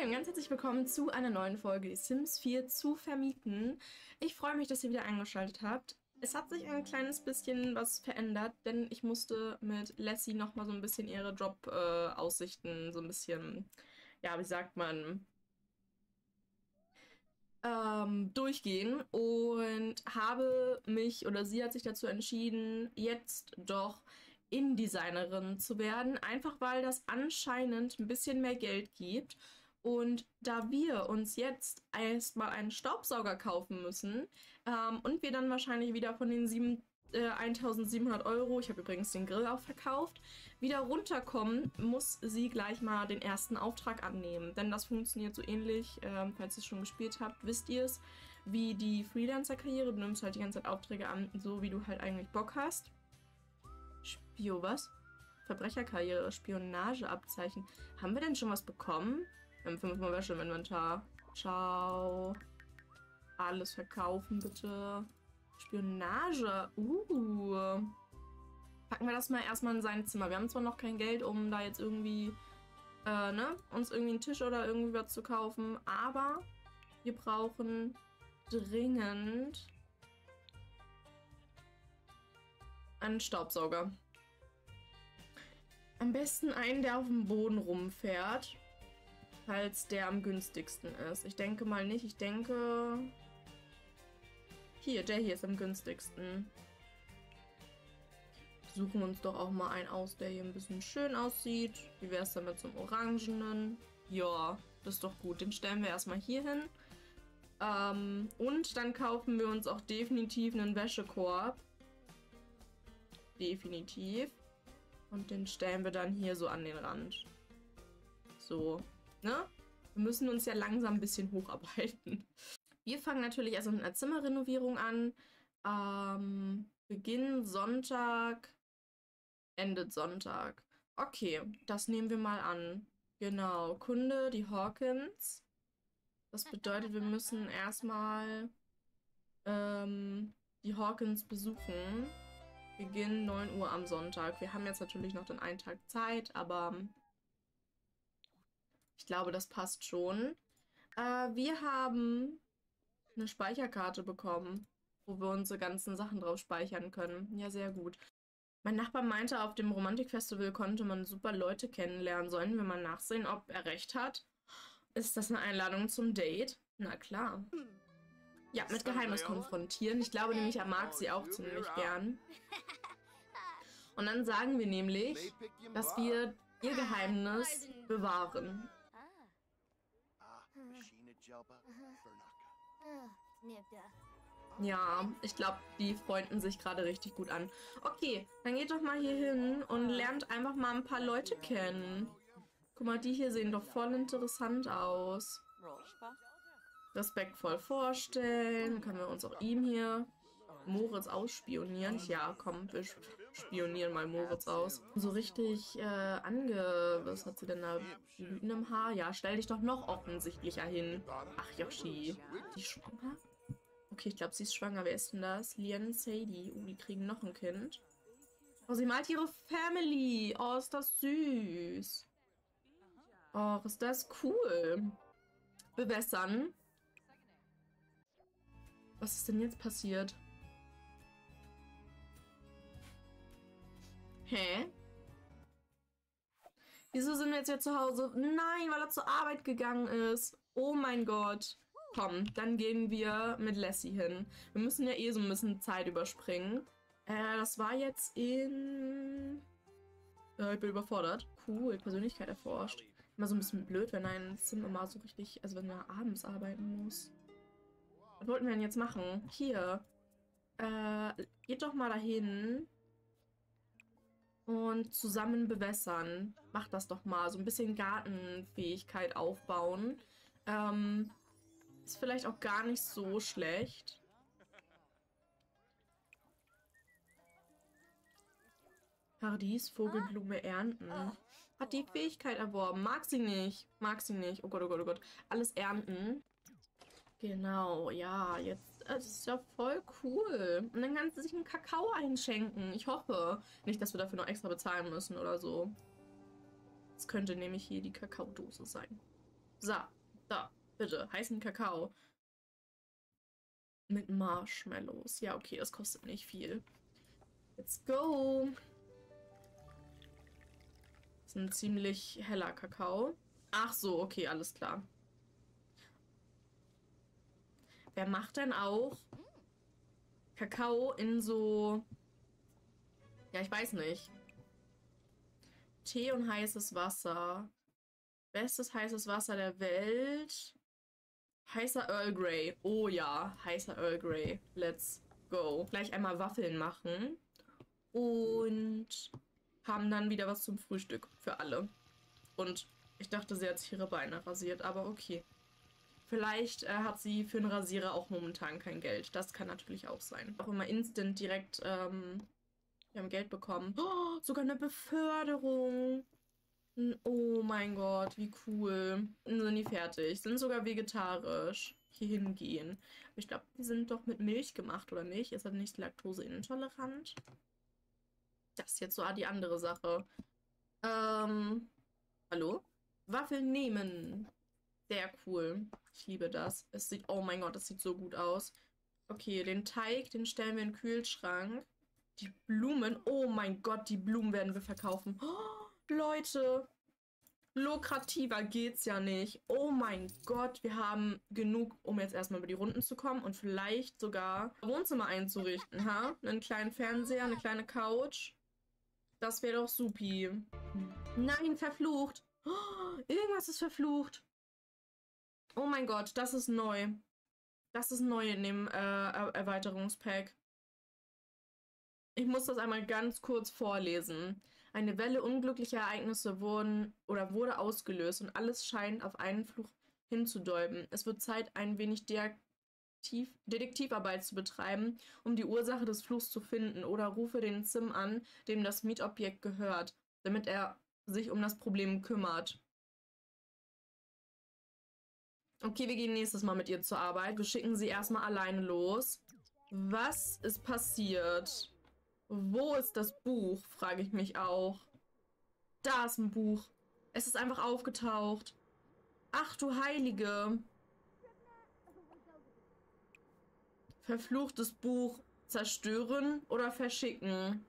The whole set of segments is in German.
Hi und ganz herzlich willkommen zu einer neuen Folge Sims 4 zu vermieten. Ich freue mich, dass ihr wieder eingeschaltet habt. Es hat sich ein kleines bisschen was verändert, denn ich musste mit Lassie nochmal so ein bisschen ihre Job-Aussichten äh, so ein bisschen, ja, wie sagt man, ähm, durchgehen und habe mich oder sie hat sich dazu entschieden, jetzt doch InDesignerin zu werden, einfach weil das anscheinend ein bisschen mehr Geld gibt. Und da wir uns jetzt erstmal einen Staubsauger kaufen müssen ähm, und wir dann wahrscheinlich wieder von den sieben, äh, 1700 Euro, ich habe übrigens den Grill auch verkauft, wieder runterkommen, muss sie gleich mal den ersten Auftrag annehmen. Denn das funktioniert so ähnlich, ähm, falls ihr es schon gespielt habt, wisst ihr es, wie die Freelancer-Karriere. Du nimmst halt die ganze Zeit Aufträge an, so wie du halt eigentlich Bock hast. Spio, was? Verbrecherkarriere, Spionageabzeichen. Haben wir denn schon was bekommen? Wir haben fünfmal Wäsche im Inventar. Ciao. Alles verkaufen, bitte. Spionage. Uh. Packen wir das mal erstmal in sein Zimmer. Wir haben zwar noch kein Geld, um da jetzt irgendwie, äh, ne, uns irgendwie einen Tisch oder irgendwie was zu kaufen, aber wir brauchen dringend einen Staubsauger. Am besten einen, der auf dem Boden rumfährt falls der am günstigsten ist. Ich denke mal nicht. Ich denke... Hier, der hier ist am günstigsten. Suchen uns doch auch mal einen aus, der hier ein bisschen schön aussieht. Wie wäre es denn mit so orangenen? Ja, das ist doch gut. Den stellen wir erstmal hier hin. Ähm, und dann kaufen wir uns auch definitiv einen Wäschekorb. Definitiv. Und den stellen wir dann hier so an den Rand. So. Ne? Wir müssen uns ja langsam ein bisschen hocharbeiten. Wir fangen natürlich erst mit einer Zimmerrenovierung an. Ähm, Beginn Sonntag, endet Sonntag. Okay, das nehmen wir mal an. Genau, Kunde, die Hawkins. Das bedeutet, wir müssen erstmal ähm, die Hawkins besuchen. Beginn 9 Uhr am Sonntag. Wir haben jetzt natürlich noch den einen Tag Zeit, aber ich glaube, das passt schon. Äh, wir haben eine Speicherkarte bekommen, wo wir unsere ganzen Sachen drauf speichern können. Ja, sehr gut. Mein Nachbar meinte, auf dem Romantikfestival konnte man super Leute kennenlernen. Sollen wir mal nachsehen, ob er recht hat? Ist das eine Einladung zum Date? Na klar. Ja, mit Geheimnis konfrontieren. Ich glaube nämlich, er mag sie auch ziemlich gern. Und dann sagen wir nämlich, dass wir ihr Geheimnis bewahren. Ja, ich glaube, die freunden sich gerade richtig gut an. Okay, dann geht doch mal hier hin und lernt einfach mal ein paar Leute kennen. Guck mal, die hier sehen doch voll interessant aus. Respektvoll vorstellen. Können wir uns auch ihm hier Moritz ausspionieren? Ja, komm, wir spionieren mal Moritz aus. So richtig äh, ange... Was hat sie denn da? Blüten im Haar? Ja, stell dich doch noch offensichtlicher hin. Ach, Yoshi. Die schwanger? Okay, ich glaube, sie ist schwanger. Wer ist denn das? Lian Sadie. Oh, die kriegen noch ein Kind. Oh, sie malt ihre Family. Oh, ist das süß. Oh, ist das cool. Bewässern. Was ist denn jetzt passiert? Hä? Wieso sind wir jetzt hier zu Hause? Nein, weil er zur Arbeit gegangen ist. Oh mein Gott. Komm, dann gehen wir mit Lassie hin. Wir müssen ja eh so ein bisschen Zeit überspringen. Äh, das war jetzt in... Äh, ich bin überfordert. Cool, Persönlichkeit erforscht. Immer so ein bisschen blöd, wenn ein Sim immer so richtig... Also wenn er abends arbeiten muss. Was wollten wir denn jetzt machen? Hier. Äh, geht doch mal dahin und zusammen bewässern. Macht das doch mal. So ein bisschen Gartenfähigkeit aufbauen. Ähm, ist vielleicht auch gar nicht so schlecht. Paradies, Vogelblume ernten. Hat die Fähigkeit erworben. Mag sie nicht. Mag sie nicht. Oh Gott, oh Gott, oh Gott. Alles ernten. Genau, ja, jetzt das ist ja voll cool. Und dann kannst du sich einen Kakao einschenken. Ich hoffe. Nicht, dass wir dafür noch extra bezahlen müssen oder so. Das könnte nämlich hier die Kakaodose sein. So, da, bitte. Heißen Kakao. Mit Marshmallows. Ja, okay, das kostet nicht viel. Let's go. Das ist ein ziemlich heller Kakao. Ach so, okay, alles klar. Wer macht denn auch Kakao in so... Ja, ich weiß nicht. Tee und heißes Wasser. Bestes heißes Wasser der Welt. Heißer Earl Grey. Oh ja, heißer Earl Grey. Let's go. Gleich einmal Waffeln machen. Und haben dann wieder was zum Frühstück für alle. Und ich dachte, sie hat sich ihre Beine rasiert, aber okay. Vielleicht äh, hat sie für einen Rasierer auch momentan kein Geld. Das kann natürlich auch sein. Auch immer instant direkt, ähm, wir haben Geld bekommen. Oh, sogar eine Beförderung. Oh mein Gott, wie cool. Sind die fertig. Sind sogar vegetarisch. Hier hingehen. Ich glaube, die sind doch mit Milch gemacht, oder nicht? Ist das nicht laktoseintolerant? Das ist jetzt so die andere Sache. Ähm, hallo? Waffeln nehmen. Sehr cool. Ich liebe das. Es sieht, oh mein Gott, das sieht so gut aus. Okay, den Teig, den stellen wir in den Kühlschrank. Die Blumen, oh mein Gott, die Blumen werden wir verkaufen. Oh, Leute, lukrativer geht's ja nicht. Oh mein Gott, wir haben genug, um jetzt erstmal über die Runden zu kommen und vielleicht sogar Wohnzimmer einzurichten, ha? Einen kleinen Fernseher, eine kleine Couch. Das wäre doch supi. Nein, verflucht. Oh, irgendwas ist verflucht. Oh mein Gott, das ist neu. Das ist neu in dem äh, Erweiterungspack. Ich muss das einmal ganz kurz vorlesen. Eine Welle unglücklicher Ereignisse wurden oder wurde ausgelöst und alles scheint auf einen Fluch hinzudeuten. Es wird Zeit, ein wenig Detektiv Detektivarbeit zu betreiben, um die Ursache des Fluchs zu finden oder rufe den Sim an, dem das Mietobjekt gehört, damit er sich um das Problem kümmert. Okay, wir gehen nächstes Mal mit ihr zur Arbeit. Wir schicken sie erstmal alleine los. Was ist passiert? Wo ist das Buch, frage ich mich auch. Da ist ein Buch. Es ist einfach aufgetaucht. Ach du Heilige. Verfluchtes Buch zerstören oder verschicken?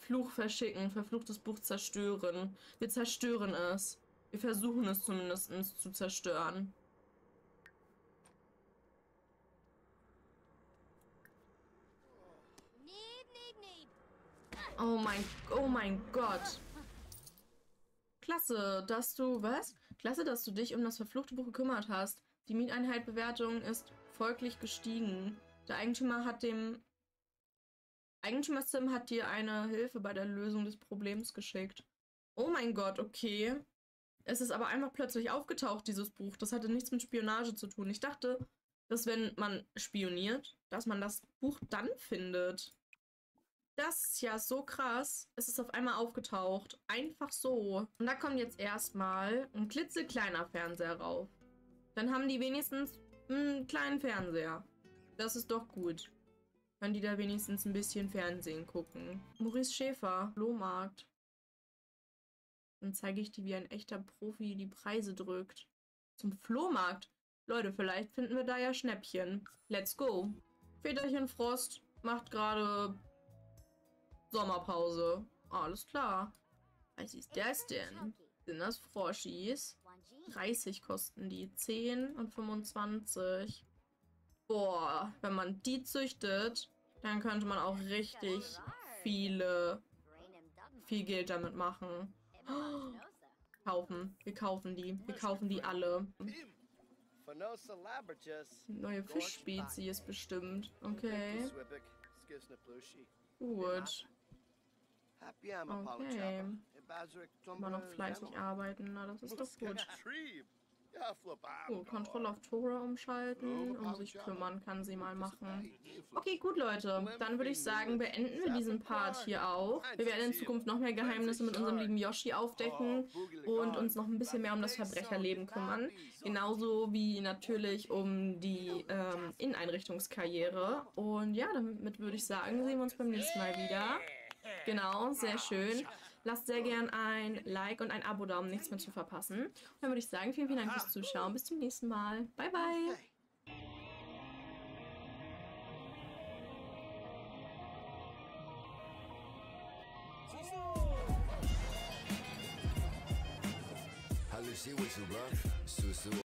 Fluch verschicken, verfluchtes Buch zerstören. Wir zerstören es. Wir versuchen es zumindest zu zerstören. Oh mein, oh mein Gott. Klasse, dass du, was? Klasse, dass du dich um das verfluchte Buch gekümmert hast. Die Mieteinheitbewertung ist folglich gestiegen. Der Eigentümer hat dem... Eigentümer Sim hat dir eine Hilfe bei der Lösung des Problems geschickt. Oh mein Gott, okay. Es ist aber einfach plötzlich aufgetaucht, dieses Buch. Das hatte nichts mit Spionage zu tun. Ich dachte, dass wenn man spioniert, dass man das Buch dann findet. Das ist ja so krass. Es ist auf einmal aufgetaucht. Einfach so. Und da kommt jetzt erstmal ein klitzekleiner Fernseher rauf. Dann haben die wenigstens einen kleinen Fernseher. Das ist doch gut. Können die da wenigstens ein bisschen Fernsehen gucken. Maurice Schäfer, Lohmarkt. Dann zeige ich dir, wie ein echter Profi die Preise drückt. Zum Flohmarkt. Leute, vielleicht finden wir da ja Schnäppchen. Let's go. Väterchen Frost macht gerade Sommerpause. Alles klar. Was ist das denn? Sind das Froschis? 30 kosten die. 10 und 25. Boah, wenn man die züchtet, dann könnte man auch richtig viele, viel Geld damit machen. Oh, kaufen. Wir kaufen die. Wir kaufen die alle. Neue Fischspezies bestimmt. Okay. Gut. Okay. Immer noch fleißig arbeiten, na das ist doch gut. Gut, Kontrolle auf Tora umschalten, um sich kümmern kann sie mal machen. Okay, gut Leute, dann würde ich sagen, beenden wir diesen Part hier auch. Wir werden in Zukunft noch mehr Geheimnisse mit unserem lieben Yoshi aufdecken und uns noch ein bisschen mehr um das Verbrecherleben kümmern. Genauso wie natürlich um die ähm, Inneneinrichtungskarriere. Und ja, damit würde ich sagen, sehen wir uns beim nächsten Mal wieder. Genau, sehr schön. Lasst sehr gern ein Like und ein Abo da, um nichts mehr zu verpassen. Und dann würde ich sagen, vielen, vielen Dank fürs Zuschauen. Bis zum nächsten Mal. Bye, bye. Hallo, sie, was you